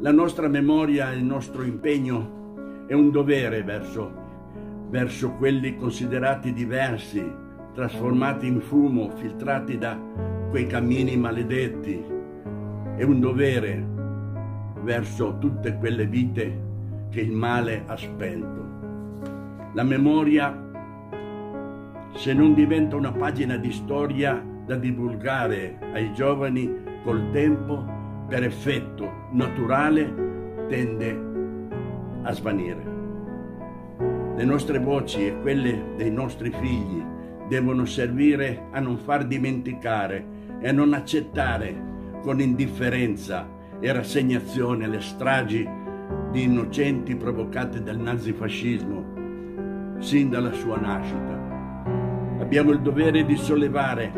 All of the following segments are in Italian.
La nostra memoria, il nostro impegno è un dovere verso, verso quelli considerati diversi, trasformati in fumo, filtrati da quei cammini maledetti. È un dovere verso tutte quelle vite che il male ha spento. La memoria, se non diventa una pagina di storia da divulgare ai giovani col tempo, per effetto naturale, tende a svanire. Le nostre voci e quelle dei nostri figli devono servire a non far dimenticare e a non accettare con indifferenza e rassegnazione le stragi di innocenti provocate dal nazifascismo sin dalla sua nascita. Abbiamo il dovere di sollevare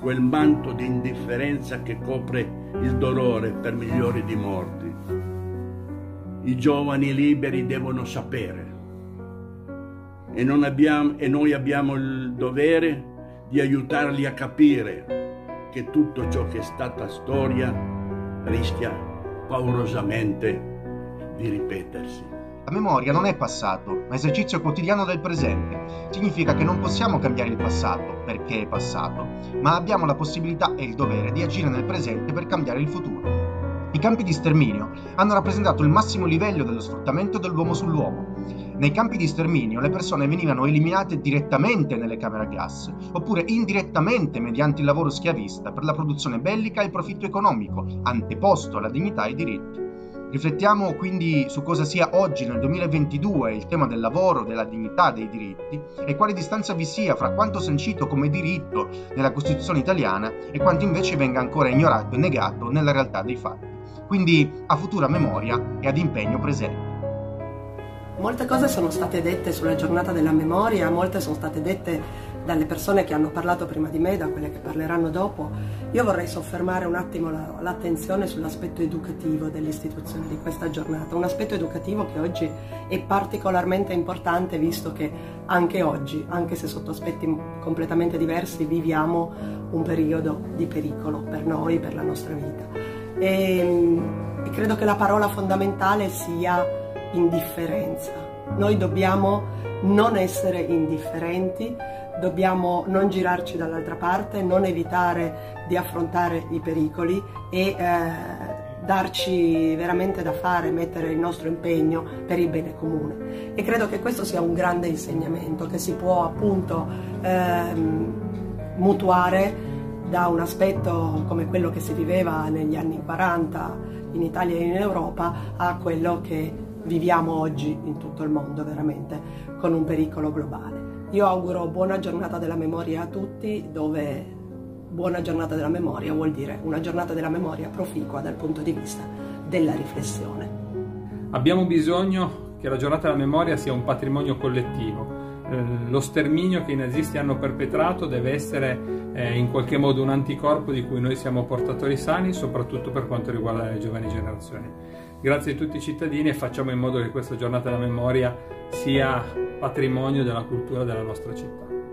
quel manto di indifferenza che copre il dolore per milioni di morti. I giovani liberi devono sapere e, abbiamo, e noi abbiamo il dovere di aiutarli a capire che tutto ciò che è stata storia rischia paurosamente di ripetersi. La memoria non è passato, ma esercizio quotidiano del presente. Significa che non possiamo cambiare il passato, perché è passato, ma abbiamo la possibilità e il dovere di agire nel presente per cambiare il futuro. I campi di sterminio hanno rappresentato il massimo livello dello sfruttamento dell'uomo sull'uomo. Nei campi di sterminio le persone venivano eliminate direttamente nelle camere a gas, oppure indirettamente mediante il lavoro schiavista per la produzione bellica e il profitto economico, anteposto alla dignità e ai diritti. Riflettiamo quindi su cosa sia oggi nel 2022 il tema del lavoro, della dignità, dei diritti e quale distanza vi sia fra quanto sancito come diritto nella Costituzione italiana e quanto invece venga ancora ignorato e negato nella realtà dei fatti. Quindi a futura memoria e ad impegno presente. Molte cose sono state dette sulla giornata della memoria, molte sono state dette dalle persone che hanno parlato prima di me, da quelle che parleranno dopo. Io vorrei soffermare un attimo l'attenzione sull'aspetto educativo dell'istituzione di questa giornata, un aspetto educativo che oggi è particolarmente importante visto che anche oggi, anche se sotto aspetti completamente diversi, viviamo un periodo di pericolo per noi, per la nostra vita. E, e credo che la parola fondamentale sia indifferenza. Noi dobbiamo non essere indifferenti, dobbiamo non girarci dall'altra parte, non evitare di affrontare i pericoli e eh, darci veramente da fare, mettere il nostro impegno per il bene comune. E credo che questo sia un grande insegnamento che si può appunto ehm, mutuare da un aspetto come quello che si viveva negli anni 40 in Italia e in Europa a quello che viviamo oggi in tutto il mondo veramente con un pericolo globale. Io auguro buona giornata della memoria a tutti, dove buona giornata della memoria vuol dire una giornata della memoria proficua dal punto di vista della riflessione. Abbiamo bisogno che la giornata della memoria sia un patrimonio collettivo. Eh, lo sterminio che i nazisti hanno perpetrato deve essere eh, in qualche modo un anticorpo di cui noi siamo portatori sani, soprattutto per quanto riguarda le giovani generazioni. Grazie a tutti i cittadini e facciamo in modo che questa giornata della memoria sia patrimonio della cultura della nostra città.